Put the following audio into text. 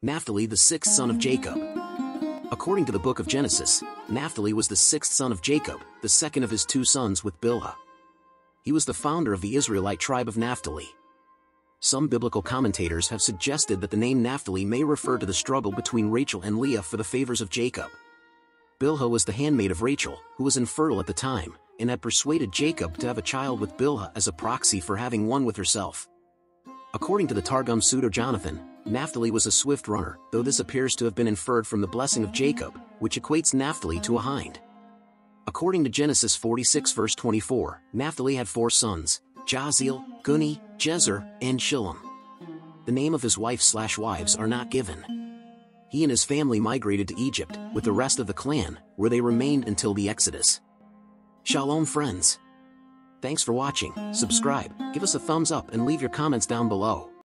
Naphtali the sixth son of Jacob. According to the book of Genesis, Naphtali was the sixth son of Jacob, the second of his two sons with Bilhah. He was the founder of the Israelite tribe of Naphtali. Some biblical commentators have suggested that the name Naphtali may refer to the struggle between Rachel and Leah for the favors of Jacob. Bilhah was the handmaid of Rachel, who was infertile at the time, and had persuaded Jacob to have a child with Bilhah as a proxy for having one with herself. According to the Targum Pseudo Jonathan, Naphtali was a swift runner, though this appears to have been inferred from the blessing of Jacob, which equates Naphtali to a hind. According to Genesis 46 verse 24, Naphtali had four sons, Jahzeel, Guni, Jezer, and Shillem. The name of his wife slash wives are not given. He and his family migrated to Egypt, with the rest of the clan, where they remained until the Exodus. Shalom friends. Thanks for watching, subscribe, give us a thumbs up and leave your comments down below.